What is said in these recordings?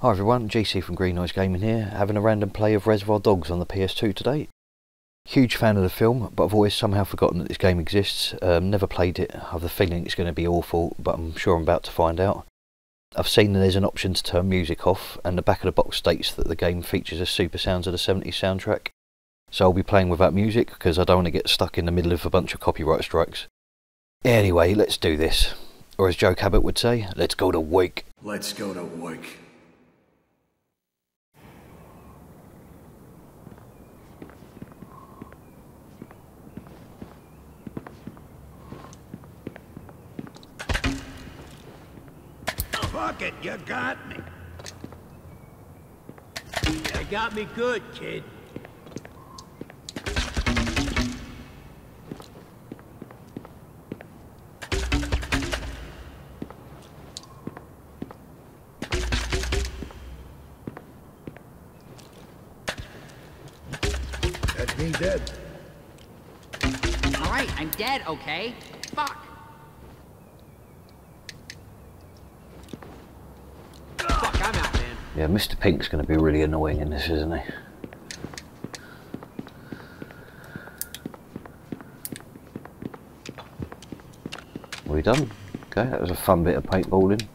Hi everyone, GC from Green Noise Gaming here, having a random play of Reservoir Dogs on the PS2 today. Huge fan of the film, but I've always somehow forgotten that this game exists. Um, never played it, I have the feeling it's going to be awful, but I'm sure I'm about to find out. I've seen that there's an option to turn music off, and the back of the box states that the game features a super sounds of the 70s soundtrack. So I'll be playing without music, because I don't want to get stuck in the middle of a bunch of copyright strikes. Anyway, let's do this. Or as Joe Cabot would say, let's go to work. Let's go to work. Fuck it, you got me. You got me good, kid. That's me dead. All right, I'm dead, okay? Fuck. Fuck, I'm out, man. Yeah, Mr. Pink's going to be really annoying in this, isn't he? We done? Okay, that was a fun bit of paintballing.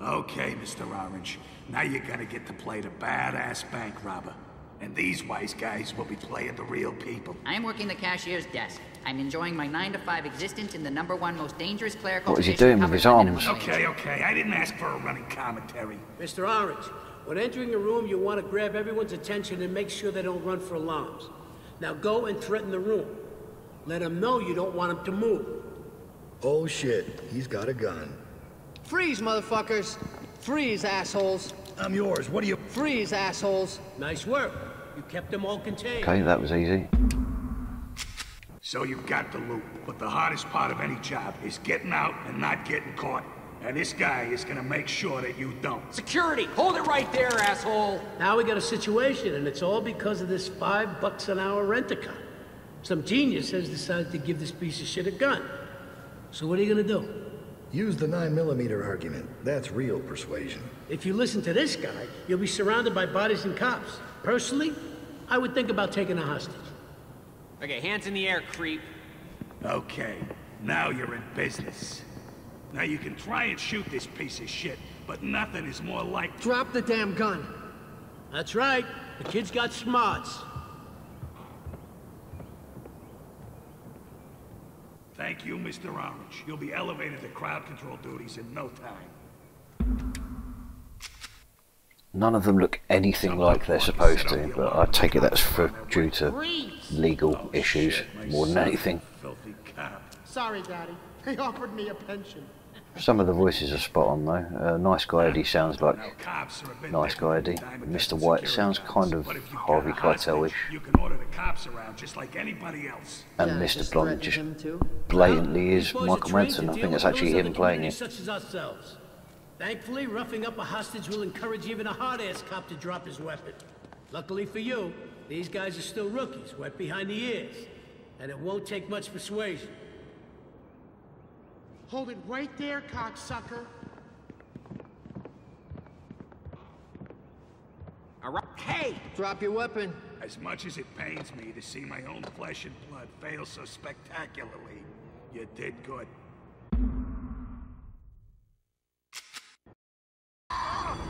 Okay, Mr. Orange. Now you're gonna get to play the badass bank robber. And these wise guys will be playing the real people. I'm working the cashier's desk. I'm enjoying my 9 to 5 existence in the number one most dangerous clerical What is he doing with his by arms? Okay, okay, I didn't ask for a running commentary. Mr. Orange, when entering a room, you want to grab everyone's attention and make sure they don't run for alarms. Now go and threaten the room. Let them know you don't want them to move. Oh shit, he's got a gun. Freeze, motherfuckers! Freeze, assholes! I'm yours. What do you... Freeze, assholes! Nice work. You kept them all contained. Okay, that was easy. So you've got the loot, but the hardest part of any job is getting out and not getting caught. And this guy is gonna make sure that you don't. Security, hold it right there, asshole. Now we got a situation, and it's all because of this five bucks an hour rent-a-car. Some genius has decided to give this piece of shit a gun. So what are you gonna do? Use the 9mm argument. That's real persuasion. If you listen to this guy, you'll be surrounded by bodies and cops. Personally, I would think about taking a hostage. Okay, hands in the air, creep. Okay, now you're in business. Now you can try and shoot this piece of shit, but nothing is more likely. Drop the damn gun! That's right. The kid's got smarts. Thank you, Mr. Orange. You'll be elevated to crowd control duties in no time. None of them look anything like they're supposed to, but I take it that's for due to legal issues more than anything. Sorry, Daddy. He offered me a pension. Some of the voices are spot on though. Uh, nice Guy Eddie sounds like Now, cops are a bit Nice Guy Eddie. Mr. White sounds kind of but if you got Harvey Keitel-ish. You can order the cops around just like anybody else. And Yeah, Mr. just Blonde just blatantly is These boys Michael trained Madsen. I think it's actually him playing criminals it. Such as ourselves. Thankfully, roughing up a hostage will encourage even a hard-ass cop to drop his weapon. Luckily for you, these guys are still rookies, wet behind the ears. And it won't take much persuasion. Hold it right there, cocksucker. All right. Hey! Drop your weapon. As much as it pains me to see my own flesh and blood fail so spectacularly, you did good. Fuck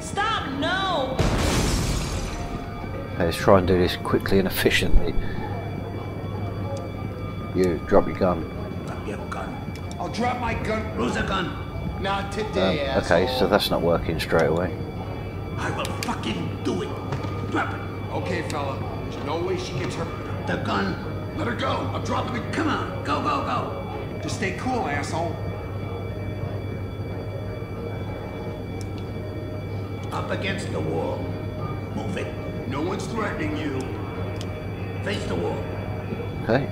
Stop! No! Let's try and do this quickly and efficiently. You, drop your gun. Drop your gun. I'll drop my gun. Lose a gun? Not Um, today, okay, so that's not working straight away. I will fucking do it. Drop it. Okay, fella. There's no way she gets her... The gun. Let her go. I'm dropping the... Come on. Go, go, go. Just stay cool, asshole. Up against the wall. Move it. No one's threatening you. Face the wall. Okay.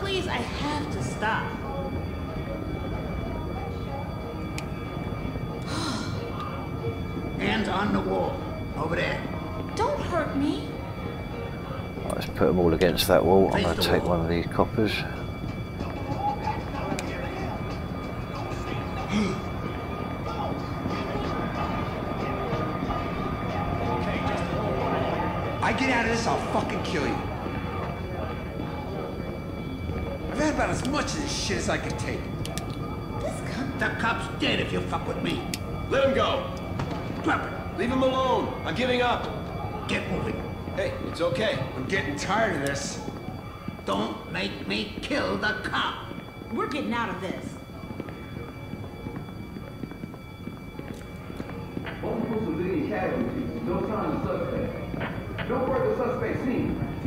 Please, I have to stop. Hands on the wall. Over there. Don't hurt me. Let's put them all against that wall. I'm going to take one of these coppers. Kill you. I've had about as much of this shit as I can take. The cop's dead if you fuck with me. Let him go. Drop it. Leave him alone. I'm giving up. Get moving. Hey, it's okay. I'm getting tired of this. Don't make me kill the cop. We're getting out of this.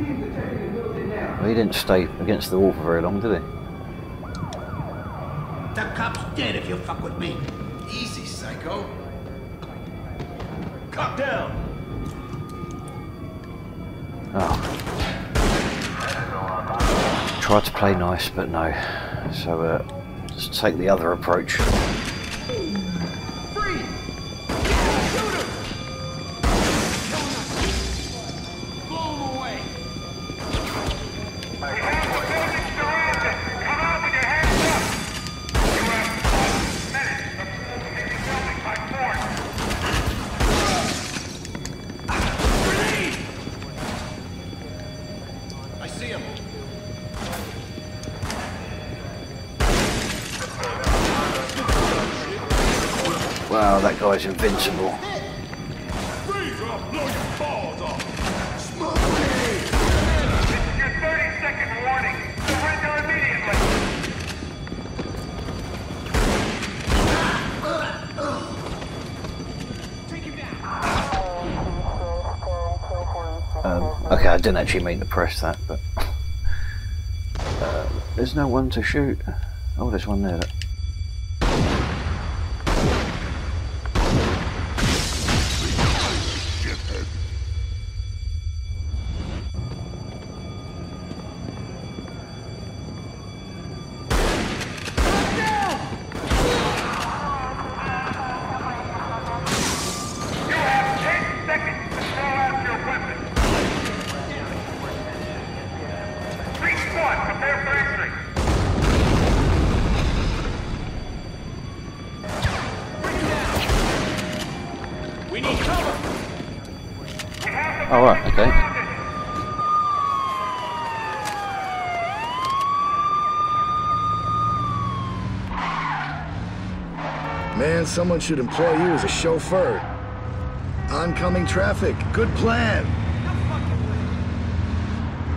Well, he didn't stay against the wall for very long, did he? The cop's dead if you fuck with me. Easy, psycho. Cop down. Oh. Tried to play nice, but no. So, uh, just take the other approach. Wow, that guy's invincible. Um, okay, I didn't actually mean to press that, but uh, there's no one to shoot. Oh, there's one there. Look. Man, someone should employ you as a chauffeur. Oncoming traffic. Good plan.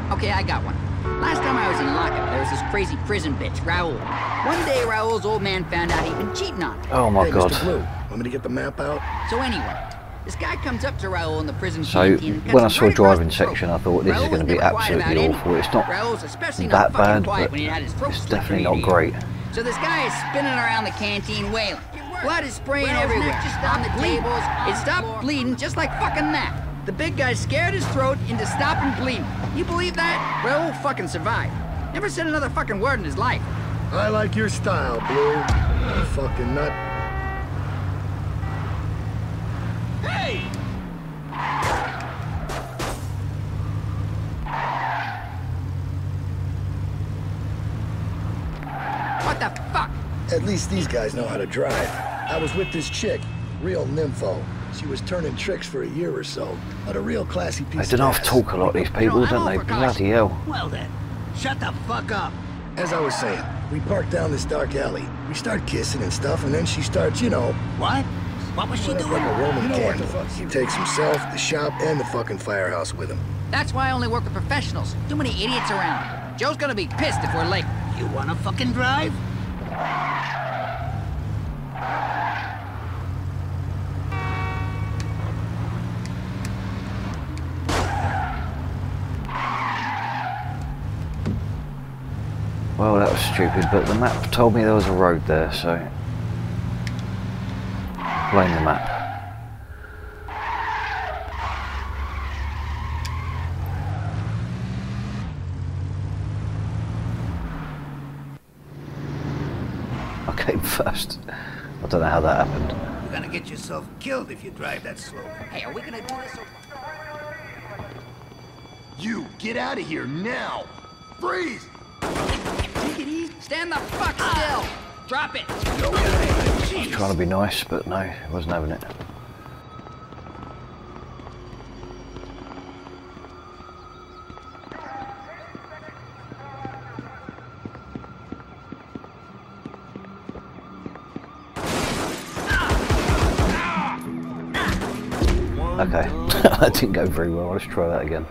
Okay, I got one. Last time I was in lockup, there was this crazy prison bitch, Raul. One day, Raul's old man found out he'd been cheating on him. Oh my hey, god. Mr. Blue, want me to get the map out? So anyway, this guy comes up to Raul in the prison So, canteen and when I saw right driving section, I thought this is going to be never quiet absolutely anything. awful. It's not Raul's especially that not fucking bad, but when he had his throat it's definitely not great. So this guy is spinning around the canteen wailing. Blood is spraying Raul's everywhere. just on the stopped bleeding. tables. It stopped floor. bleeding just like fucking that. The big guy scared his throat into stopping bleeding. You believe that? Raul fucking survived. Never said another fucking word in his life. I like your style, Blue. You fucking nut. Hey! What the fuck? At least these guys know how to drive. I was with this chick, real nympho. She was turning tricks for a year or so, but a real classy piece They don't have to talk a lot, these people, I'm don't they? Bloody hell. Well then, shut the fuck up. As I was saying, we park down this dark alley. We start kissing and stuff, and then she starts, you know, What? What was she doing? like doing? a Roman You know what the candle. fuck He takes himself, the shop, and the fucking firehouse with him. That's why I only work with professionals. Too many idiots around. Joe's gonna be pissed if we're late. You wanna fucking drive? Stupid, but the map told me there was a road there, so... Blame the map. I came first. I don't know how that happened. You're gonna get yourself killed if you drive that slow. Hey, are we gonna do this or... You, get out of here now! Freeze! Take it easy. Stand the fuck still. Drop it. I was trying to be nice, but no, I wasn't having it. Okay, that didn't go very well. Let's try that again.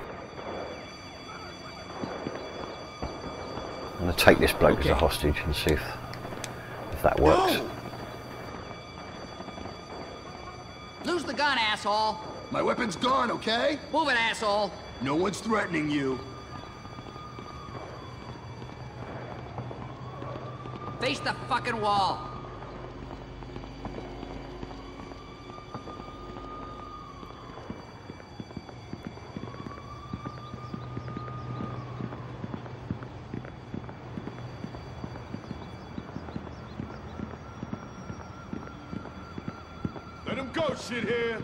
Going to take this bloke as a hostage and see if, if that works. Lose the gun, asshole. My weapon's gone, okay? Move it, asshole. No one's threatening you. Face the fucking wall. Let him go, shithead.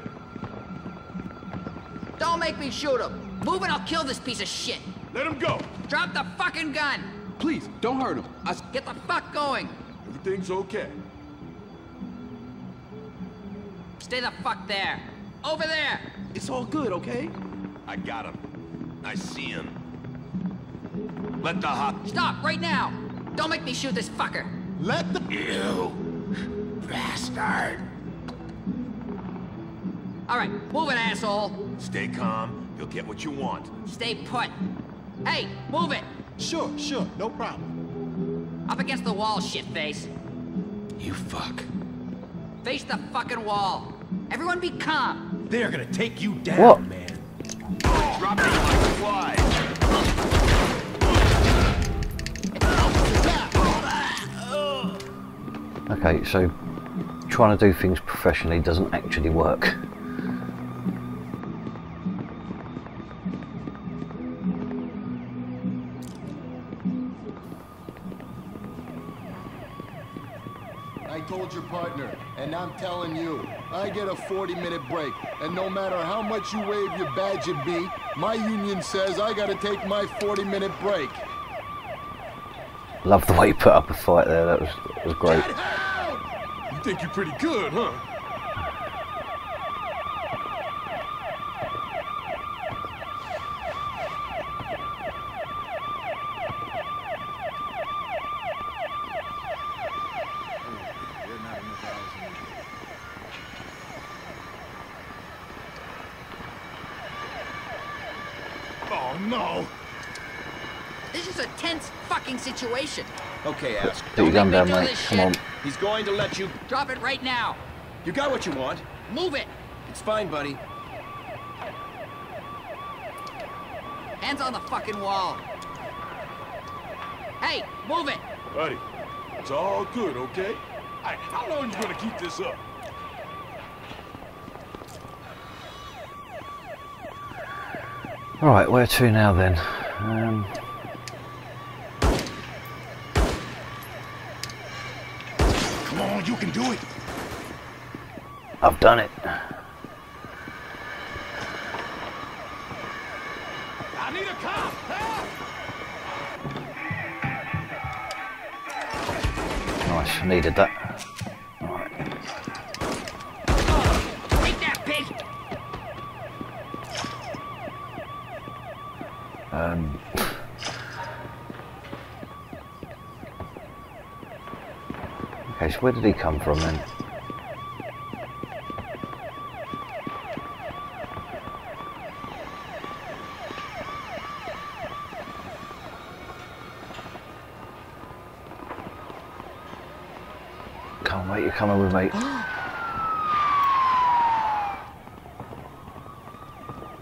Don't make me shoot him. Move it, I'll kill this piece of shit. Let him go. Drop the fucking gun. Please, don't hurt him. I... Get the fuck going. Everything's okay. Stay the fuck there. Over there. It's all good, okay? I got him. I see him. Let the hop... Stop, right now. Don't make me shoot this fucker. Let the... You bastard. All right, move it, asshole. Stay calm. You'll get what you want. Stay put. Hey, move it. Sure, sure. No problem. Up against the wall, shitface. You fuck. Face the fucking wall. Everyone be calm. They are gonna take you down, What? man. Drop it like flies. Okay, so trying to do things professionally doesn't actually work. I get a 40-minute break, and no matter how much you wave your badge at me, my union says I gotta take my 40-minute break. Love the way you put up a fight there, that was, that was great. You think you're pretty good, huh? Oh, no. This is a tense fucking situation. Okay, Al. Put your gun make me down, do mate. Come on. He's going to let you... Drop it right now. You got what you want. Move it. It's fine, buddy. Hands on the fucking wall. Hey, move it. Buddy, it's all good, okay? Hey, how long you gonna keep this up? Right, where to now then? Um, I've done it. I need a cop! Help! Nice, needed that. Take that, pig. Um, okay, so where did he come from then? Come on, mate, you're coming with me.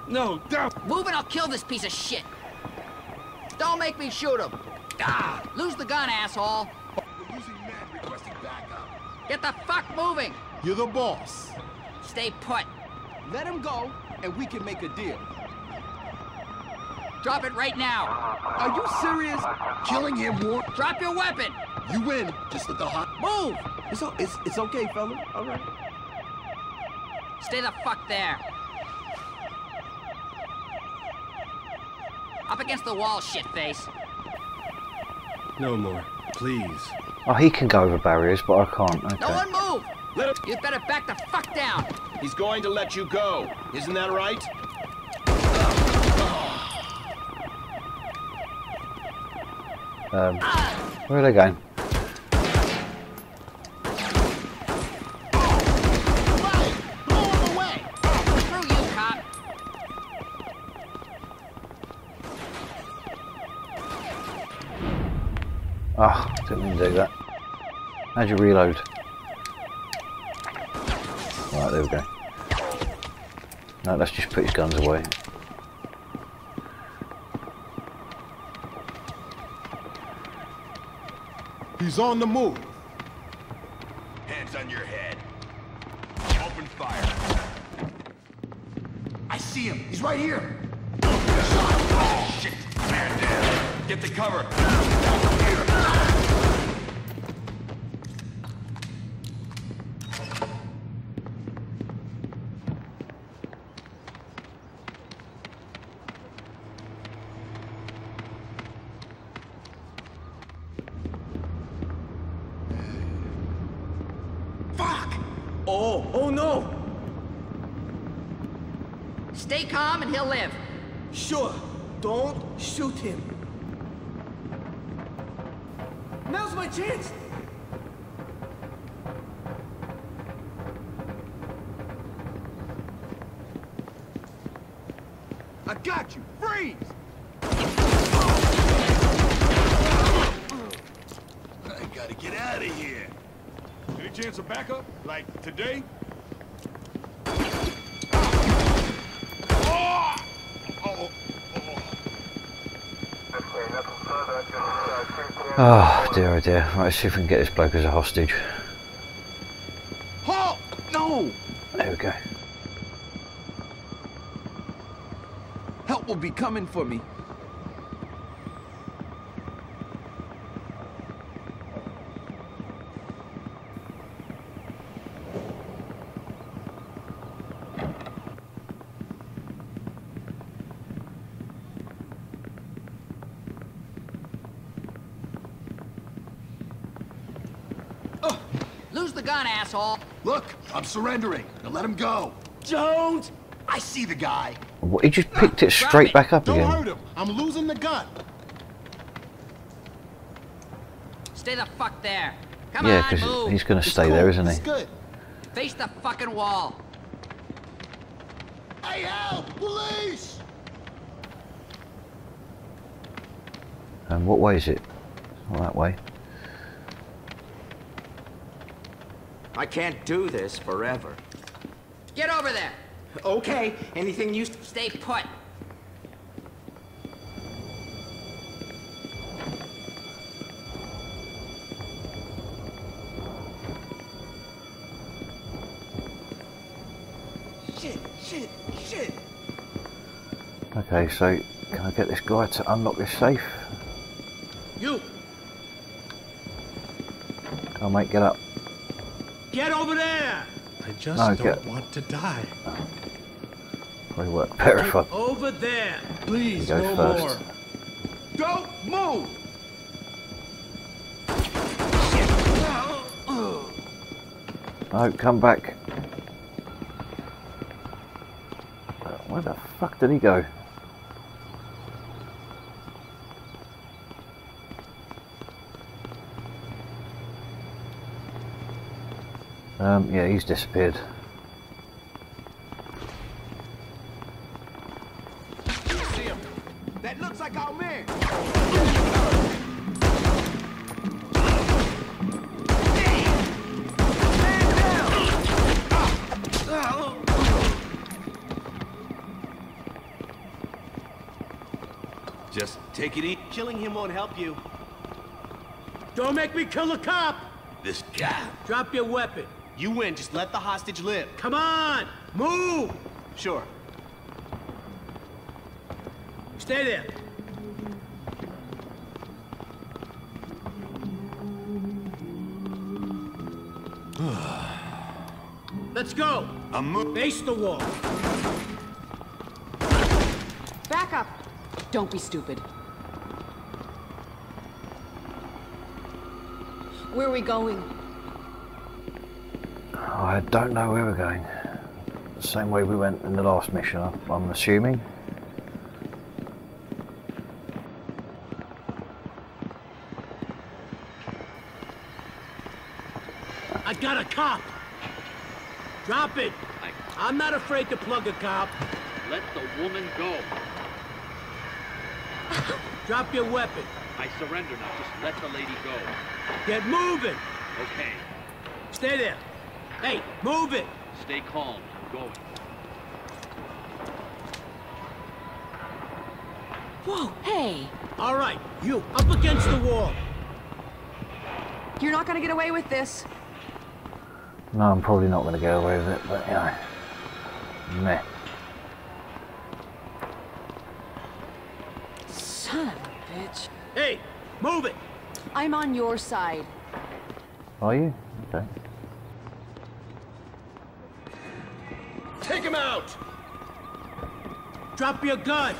No, don't! Move it, I'll kill this piece of shit. Don't make me shoot him. Ah, lose the gun, asshole. We're using men requesting backup. Get the fuck moving. You're the boss. Stay put. Let him go, and we can make a deal. Drop it right now. Are you serious? Killing him won't. Drop your weapon. You win. Just let the hot. Move. It's, it's, it's okay, fella. All right. Stay the fuck there. Up against the wall, shitface. No more. Please. Oh, he can go over barriers, but I can't. Okay. No one move. Let him. You better back the fuck down. He's going to let you go. Isn't that right? Um, where are they going? Blow him away. Through you, cop. Didn't mean to do that. How'd you reload? Right, there we go. No, let's just put his guns away. He's on the move. Hands on your head. Open fire. I see him. He's right here. Oh, shit. Man down. Get the cover. Fuck! Oh, no! Stay calm and he'll live. Sure. Don't shoot him. Now's my chance. I got you. Freeze! I gotta get out of here. Any chance of backup? Like today? Oh dear, oh dear. Right, let's see if we can get this bloke as a hostage. Halt! No! There we go. Help will be coming for me. The gun, asshole. Look, I'm surrendering. Now let him go. Don't! I see the guy. What, he just picked it straight back up Don't again. hurt him. I'm losing the gun. Stay the fuck there. Come Yeah, because he's going to stay cool. there, isn't It's he? good. Face the fucking wall. Hey, help! Police! And what way is it? Not that way. I can't do this forever. Get over there. Okay, anything you... Stay put. Shit, shit, shit! Okay, so can I get this guy to unlock this safe? You, Come on, mate, get up. Get over there. I just No, don't want to die. Probably work better if I Over there. Please, goes no first. more. Don't move! No, come back. Where the fuck did he go? Um, yeah, he's disappeared. That looks like our man. Just take it easy. Killing him won't help you. Don't make me kill a cop! This guy. Drop your weapon. You win, just let the hostage live. Come on! Move! Sure. Stay there. Let's go! I'm moving. Face the wall. Back up. Don't be stupid. Where are we going? I don't know where we're going. The same way we went in the last mission, I'm- I'm assuming. I got a cop! Drop it! I'm not afraid to plug a cop. Let the woman go. Drop your weapon. I surrender now. Just let the lady go. Get moving! Okay. Stay there. Hey, move it! Stay calm. I'm going. Whoa, hey! All right, you, up against the wall. You're not gonna get away with this. No, I'm probably not going to get away with it, but you know. Meh. Son of a bitch. Hey, move it! I'm on your side. Are you? Okay. Him out! Drop your gun!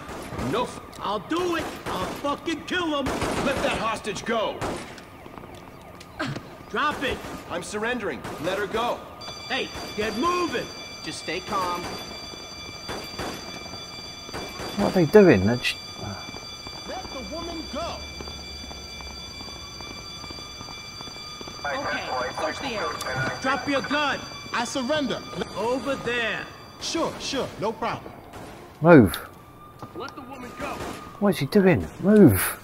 Nope. I'll do it! I'll fucking kill him! Let that hostage go! Drop it! I'm surrendering. Let her go. Hey, get moving! Just stay calm. What are they doing? They're just- Let the woman go! Okay, search the area. Drop your gun! I surrender. Over there! Sure, sure, no problem. Move! Let the woman go. What is he doing? Move!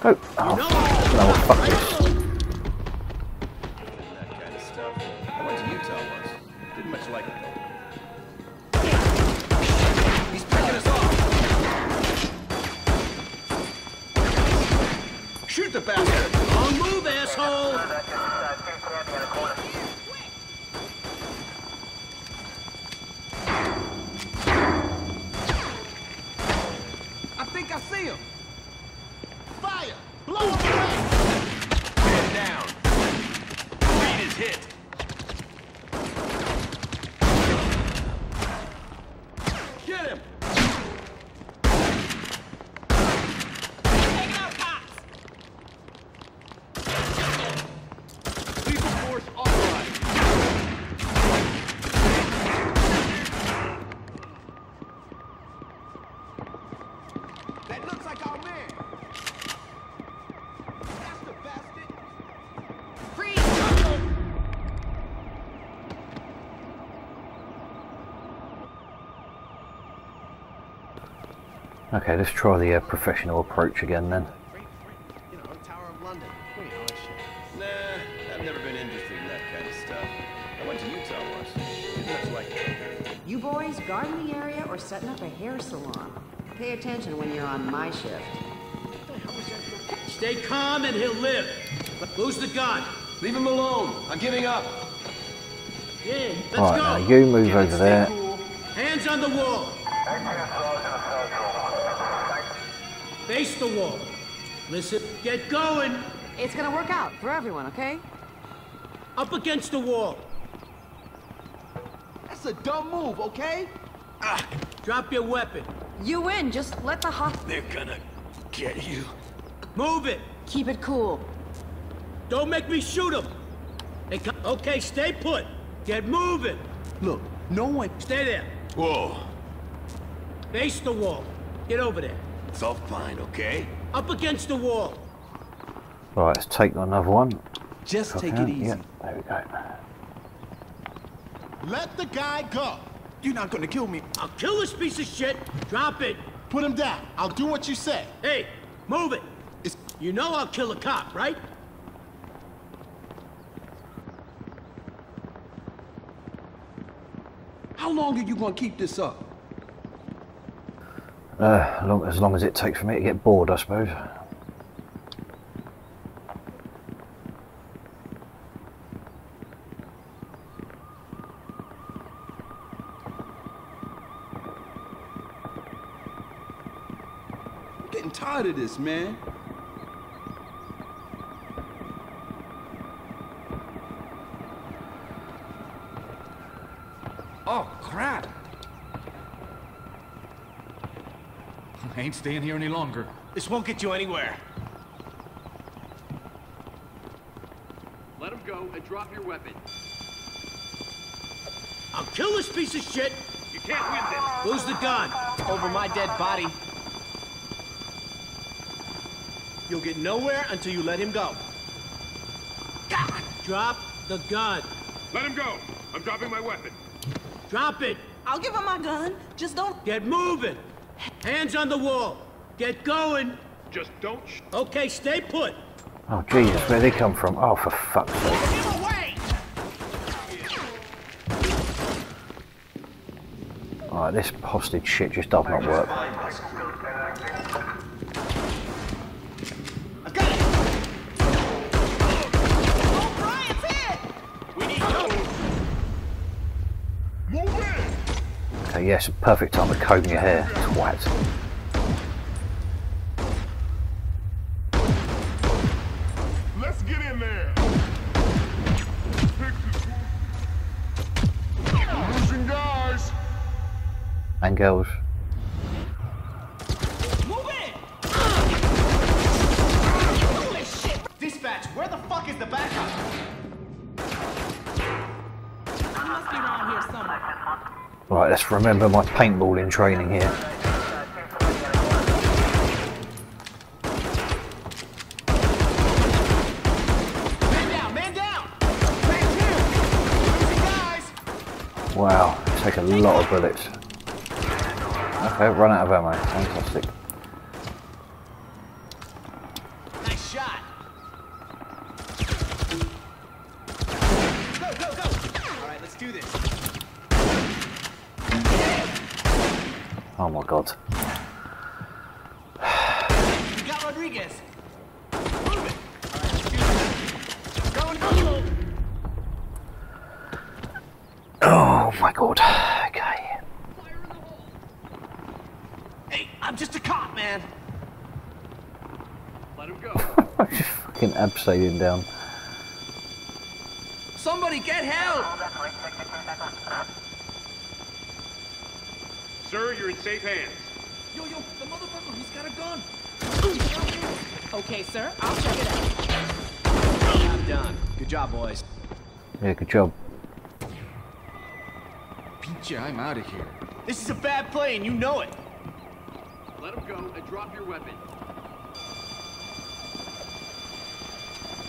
Go! Oh, no, fuck this. Okay, let's try the uh, professional approach again then. You know, Tower of London. Pretty hard shit. Nah, I've never been interested in that kind of stuff. I went to Utah once. Didn't like it. You boys guarding the area or setting up a hair salon? Pay attention when you're on my shift. Stay calm and he'll live. Lose the gun. Leave him alone. I'm giving up. Yeah, let's Right, go. now you move over there. Hands on the wall. Face the wall. Listen, get going. It's gonna work out for everyone, okay? Up against the wall. That's a dumb move, okay? Ah, drop your weapon. You win, just let the hot... They're gonna get you. Move it. Keep it cool. Don't make me shoot them. Hey, co- okay, stay put. Get moving. Look, no one... Stay there. Whoa. Face the wall. Get over there. It's all fine, okay? Up against the wall. Right, let's take another one. Just Copy take that. it easy. Yeah, there we go. Let the guy go. You're not gonna kill me. I'll kill this piece of shit. Drop it. Put him down. I'll do what you say. Hey, move it. It's You know I'll kill a cop, right? How long are you gonna keep this up? Uh, long, as long as it takes for me to get bored, I suppose. I'm getting tired of this, man. Oh, crap. I ain't staying here any longer. This won't get you anywhere. Let him go and drop your weapon. I'll kill this piece of shit. You can't win this. Who's the gun? Over my dead body. You'll get nowhere until you let him go. God. Drop the gun. Let him go. I'm dropping my weapon. Drop it. I'll give him my gun. Just don't... Get moving. Hands on the wall. Get going. Just don't sh Okay, stay put. Oh Jesus, where they come from? Oh, for fuck's sake. Get away! Alright, this hostage shit just does not work. Yes, perfect time to comb your hair, twat. Let's get in there. Losing guys. And girls. Remember my paintballing training here. Wow, take a lot of bullets. Okay, run out of ammo. Fantastic. Nice shot! Go, go, go! Alright, let's do this. Oh my god. We got Rodriguez! Move it! Alright, let's do this. Go and go! Oh my god. Okay. Hey, I'm just a cop, man! Let him go. just fucking abseiling down. Somebody get help! Sir, you're in safe hands. Yo, yo, the motherfucker, he's got a gun. Okay, sir. I'll check it out. I'm done. Good job, boys. Yeah, good job. Pinche, I'm out of here. This is a bad play, and you know it. Let him go and drop your weapon.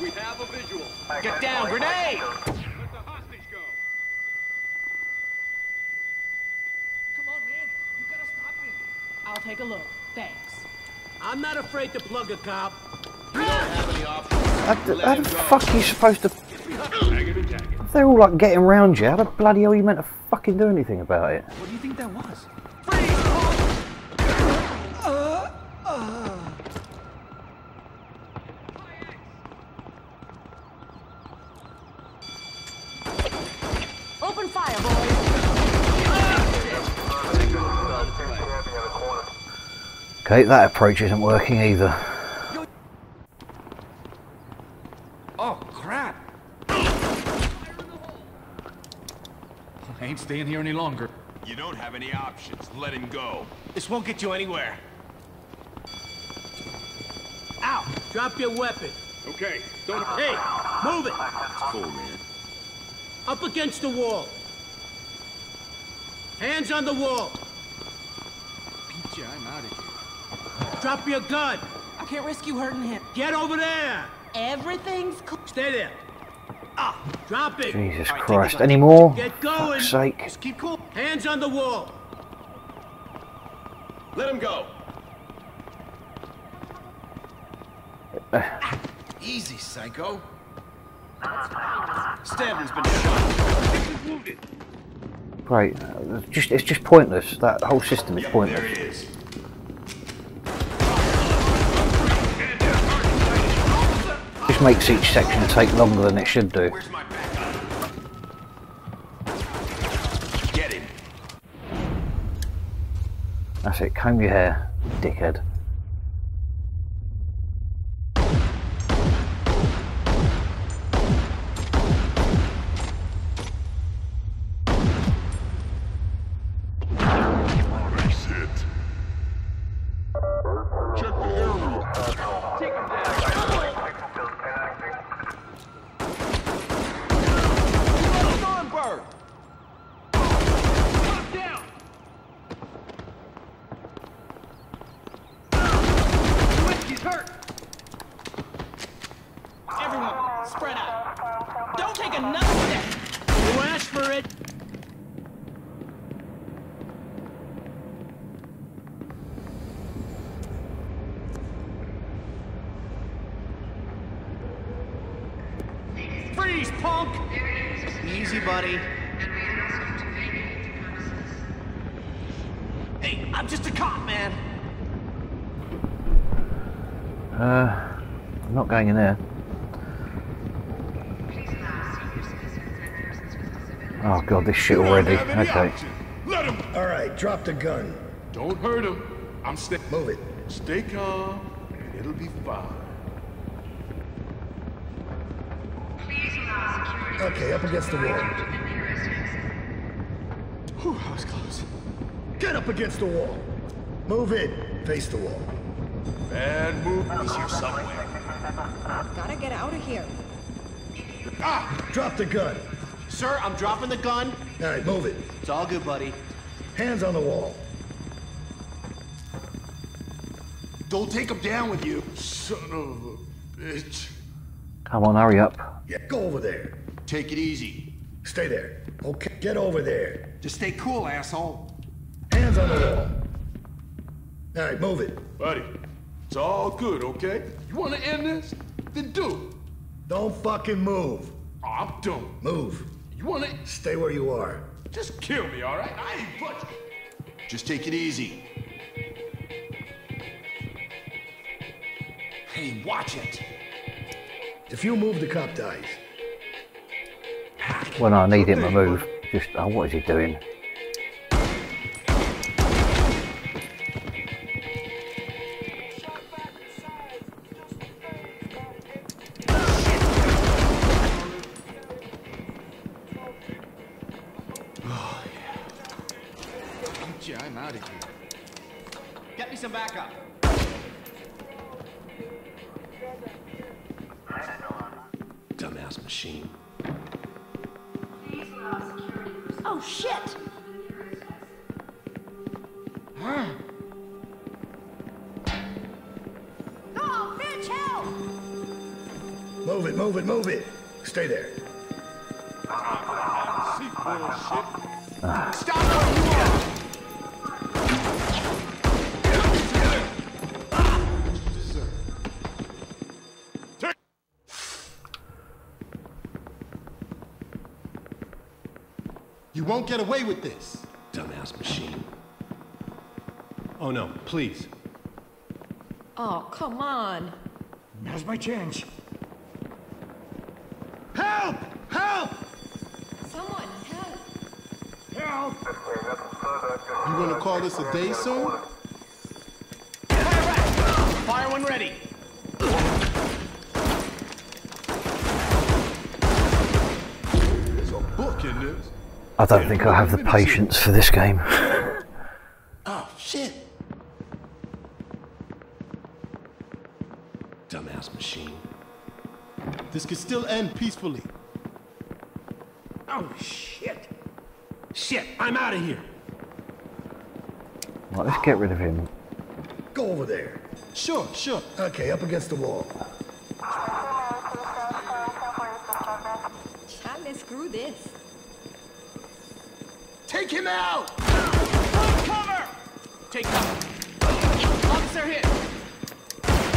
We have a visual. Get down, grenade! Let the hostage go. Come on, man. You gotta stop him. I'll take a look. Thanks. I'm not afraid to plug a cop. You don't have any options. How, the- how the fuck are you supposed to... Tag it and tag it. If they're all like getting round you, how the bloody hell are you meant to fucking do anything about it? What do you think that was? Open fire, boys. Okay, that approach isn't working either. Oh, crap. I ain't staying here any longer. You don't have any options. Let him go. This won't get you anywhere. Ow! Drop your weapon. Okay, don't... Hey, move it. Cool, man. Up against the wall. Hands on the wall. Pinche, I'm out of here. Drop your gun. I can't risk you hurting him. Get over there. Everything's cool. Stay there. Ah, drop it. Jesus All right, Christ. take Any more? Get going. Fuck's sake. Just keep cool. Hands on the wall. Let him go. Easy, psycho. Stanton's been shot. wounded. Great. Uh, Just, it's just pointless. That whole system is There pointless. it is. Just makes each section take longer than it should do. Where's my backup? Get him. That's it. Comb your hair, dickhead. Thornburg! Top down! Whiskey's hurt! Everyone, spread out. Don't take another step. You asked for it. Freeze, punk! Easy, buddy. Hey, I'm just a cop, man. Uh, I'm not going in there. Oh god, this shit already. Okay. Let him. All right, drop the gun. Don't hurt him. I'm stay. Move it. Stay calm, and it'll be fine. Okay, up against the wall. Whew, that was close. Get up against the wall. Move it. Face the wall. Bad move. He's here somewhere. Gotta get out of here. Ah! Drop the gun. Sir, I'm dropping the gun. All right, move it. It's all good, buddy. Hands on the wall. Don't take him down with you. Son of a bitch. Come on, hurry up. Yeah, go over there. Take it easy. Stay there. Okay, get over there. Just stay cool, asshole. Hands on the wall. All right, move it. Buddy, it's all good, okay? You want to end this? Then do it. Don't fucking move. I'm done. Move. You want to? Stay where you are. Just kill me, all right? I ain't budging. Just take it easy. Hey, watch it. If you move, the cop dies. When I need him to move. Just, oh, what is he doing? Get away with this. Dumbass machine. Oh no, please. Oh, come on. Now's my chance. Help! Help! Someone, help. Help! You gonna call this a day soon? Fire when ready. There's a book in this. I don't think I have the patience for this game. Oh, shit. Dumbass machine. This could still end peacefully. Oh, shit. Shit, I'm out of here. Right, let's get rid of him. Go over there. Sure, sure. Okay, up against the wall. Take him out! Take Cover! Take cover. Officer hit.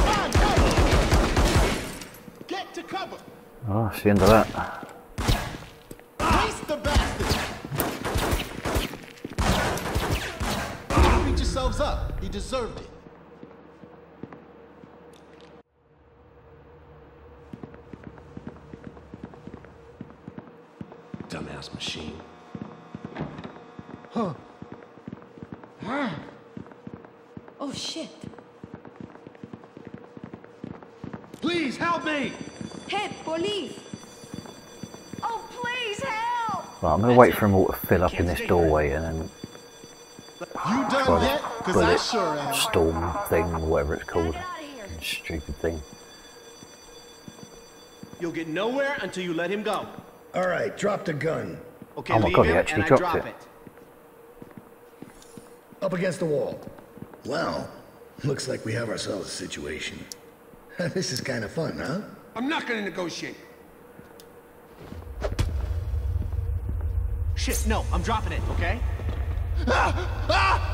Run, cover! Get to cover! Ah, oh, that's the end of that. Waste the bastard! Beat yourselves up. He deserved it. Dumbass machine. Huh. Huh. Oh, shit. Please help me! Hey, police! Oh, please help! Right, I'm going to wait for them all to fill up in this doorway and then You done try yet? the Cause I bullet sure am. storm thing, whatever it's called. Stupid thing. You'll get nowhere until you let him go. All right, drop the gun. Okay, Oh my leave God, he actually and I dropped drop it. it. Up against the wall. Well, looks like we have ourselves a situation. this is kind of fun, huh? I'm not gonna negotiate. Shit, no, I'm dropping it, okay?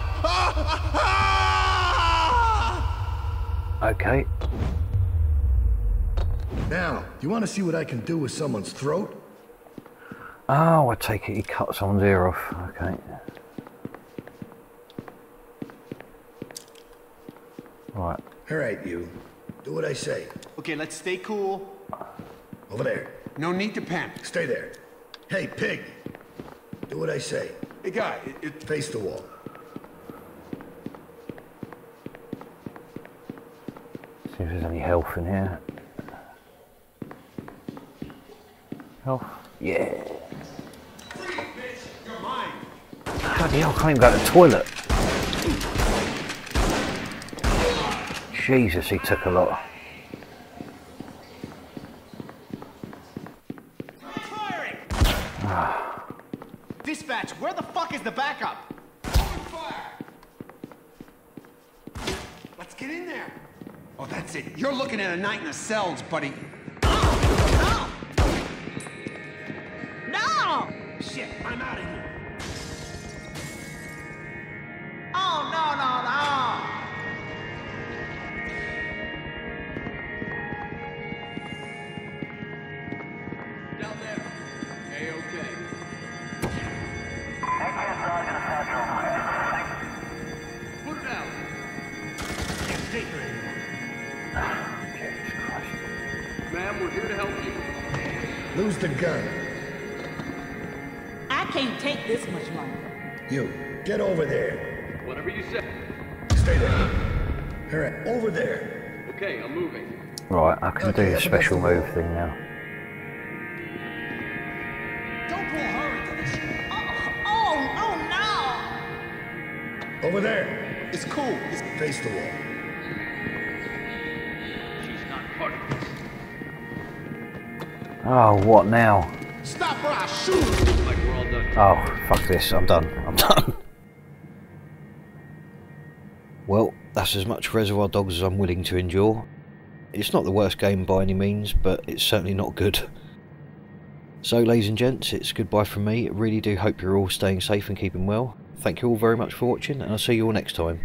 Okay. Now, you want to see what I can do with someone's throat? Oh, I take it he cut someone's ear off. Okay. Right. All right, you. Do what I say. Okay, let's stay cool. Over there. No need to panic. Stay there. Hey, pig. Do what I say. Hey, guy, it, it, Face the wall. See if there's any health in here. Health? Yeah. you're mine. Bloody hell, I can't even go to the toilet. Jesus, he took a lot. Dispatch, where the fuck is the backup? Let's get in there. Oh, that's it. You're looking at a night in the cells, buddy. Lose the gun. I can't take this much longer. You, get over there. Whatever you say. Stay there. All right, over there. Okay, I'm moving. Right, I can Okay, do the up special against move thing now. Don't pull her into this. Uh, oh, oh no! Over there. It's cool. It's Face the wall. Oh, what now? Stop or I'll shoot. Like we're all done. Oh, fuck this. I'm done. I'm done. Well, that's as much Reservoir Dogs as I'm willing to endure. It's not the worst game by any means, but it's certainly not good. So, ladies and gents, it's goodbye from me. I really do hope you're all staying safe and keeping well. Thank you all very much for watching, and I'll see you all next time.